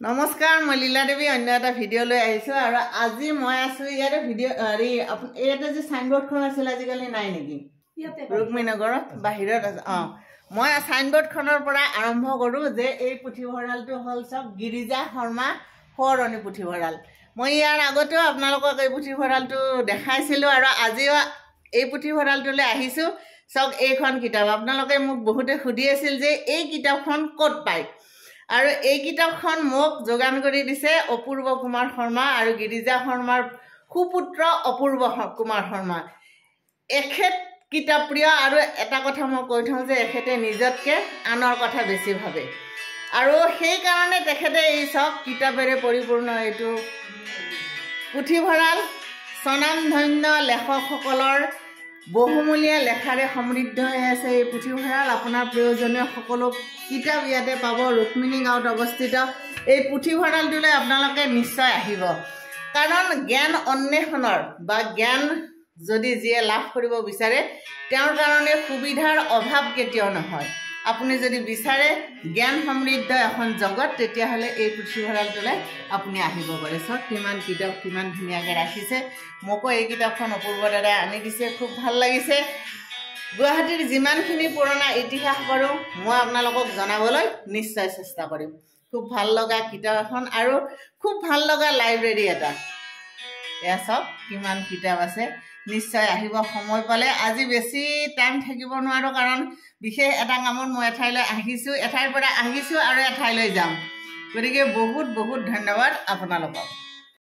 নমস্কাৰ মই লীলা দেৱী অন্য এটা ভিডিঅ' লৈ আহিছোঁ আৰু আজি মই আছোঁ ইয়াতে ভিডিঅ' হেৰি ইয়াতে যে চাইনবৰ্ডখন আছিল আজিকালি নাই নেকি? ৰুক্মিণীনগৰত বাহিৰত আছে। অঁ মই চাইনবৰ্ডখনৰ পৰা আৰম্ভ কৰোঁ যে এই পুথিভঁৰালটো হ'ল চব গিৰিজা শৰ্মা সোঁৱৰণী পুথিভঁৰাল মই ইয়াৰ আগতেও আপোনালোকক এই পুথিভঁৰালটো দেখাইছিলোঁ আৰু আজিও এই পুথিভঁৰালটোলৈ আহিছোঁ। চাওক এইখন কিতাপ। আপোনালোকে মোক বহুতে সুধি আছিল যে এই কিতাপখন ক'ত পায়? আৰু এই কিতাপখন মোক যোগান কৰি দিছে অপূৰ্ব কুমাৰ শৰ্মা আৰু গিৰিজা শৰ্মাৰ সুপুত্ৰ অপূৰ্ব কুমাৰ শৰ্মা। এখেত কিতাপ প্ৰিয় আৰু এটা কথা মই কৈ থওঁ যে এখেতে নিজতকৈ আনৰ কথা বেছি ভাবে। আৰু সেইকাৰণে তেখেতে এই চব কিতাপেৰে পৰিপূৰ্ণ এইটো পুথিভঁৰাল স্বনামধন্য লেখকসকলৰ বহুমূলীয়া লেখাৰে সমৃদ্ধ হৈ আছে এই পুথিভঁৰাল। আপোনাৰ প্ৰয়োজনীয় সকলো কিতাপ ইয়াতে পাব। ৰুক্মিণী গাঁৱত অৱস্থিত। এই পুথিভঁৰালটোলৈ আপোনালোকে নিশ্চয় আহিব। কাৰণ জ্ঞান অন্বেষণৰ বা জ্ঞান যদি যিয়ে লাভ কৰিব বিচাৰে তেওঁৰ কাৰণে সুবিধাৰ অভাৱ কেতিয়াও নহয়। আপুনি যদি বিচাৰে জ্ঞান সমৃদ্ধ এখন জগত তেতিয়াহ'লে এই পুথিভঁৰালটোলৈ আপুনি আহিব পাৰে। চাওক কিমান কিতাপ কিমান ধুনীয়াকৈ ৰাখিছে। মোকো এই কিতাপখন অপূৰ্ব দাদাই আনি দিছে খুব ভাল লাগিছে। গুৱাহাটীৰ যিমানখিনি পুৰণা ইতিহাস পাৰোঁ মই আপোনালোকক জনাবলৈ নিশ্চয় চেষ্টা কৰিম। খুব ভাল লগা কিতাপ এখন আৰু খুব ভাল লগা লাইব্ৰেৰী এটা। এয়া চাওক কিমান কিতাপ আছে। নিশ্চয় আহিব সময় পালে। আজি বেছি টাইম থাকিব নোৱাৰোঁ কাৰণ বিশেষ এটা কামত মই এঠাইলৈ আহিছোঁ এঠাইৰ পৰা আহিছোঁ আৰু এঠাইলৈ যাম। গতিকে বহুত বহুত ধন্যবাদ আপোনালোকক।